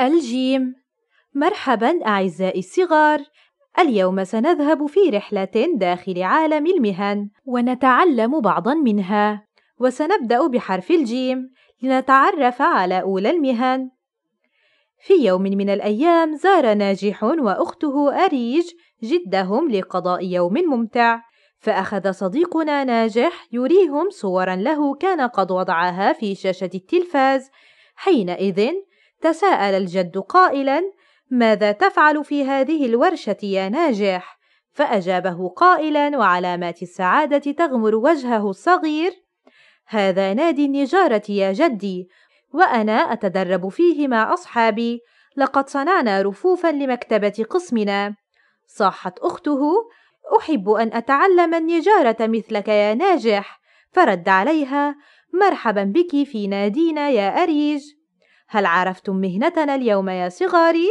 الجيم. مرحبا أعزائي الصغار. اليوم سنذهب في رحلة داخل عالم المهن ونتعلم بعضا منها. وسنبدأ بحرف الجيم لنتعرف على أولى المهن. في يوم من الأيام زار ناجح وأخته أريج جدهم لقضاء يوم ممتع. فأخذ صديقنا ناجح يريهم صورا له كان قد وضعها في شاشة التلفاز. حينئذ تساءل الجد قائلا ماذا تفعل في هذه الورشة يا ناجح؟ فأجابه قائلا وعلامات السعادة تغمر وجهه الصغير. هذا نادي النجارة يا جدي وأنا أتدرب فيه مع أصحابي. لقد صنعنا رفوفا لمكتبة قسمنا. صاحت أخته أحب أن أتعلم النجارة مثلك يا ناجح. فرد عليها مرحبا بك في نادينا يا أريج. هل عرفتم مهنتنا اليوم يا صغاري؟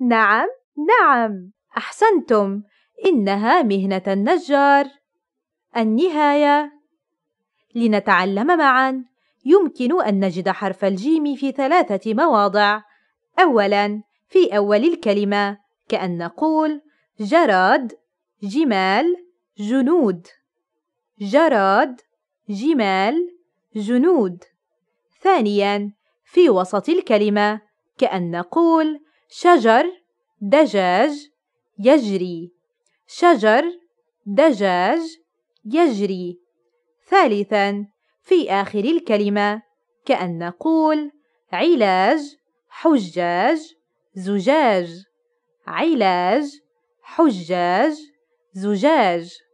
نعم نعم. أحسنتم. إنها مهنة النجار. النهاية. لنتعلم معا. يمكن أن نجد حرف الجيم في ثلاثة مواضع. أولاً في أول الكلمة كأن نقول جراد جمال جنود. جراد جمال جنود. ثانياً في وسط الكلمة كأن نقول شجر دجاج يجري. شجر دجاج يجري. ثالثا في آخر الكلمة كأن نقول علاج حجاج زجاج. علاج حجاج زجاج.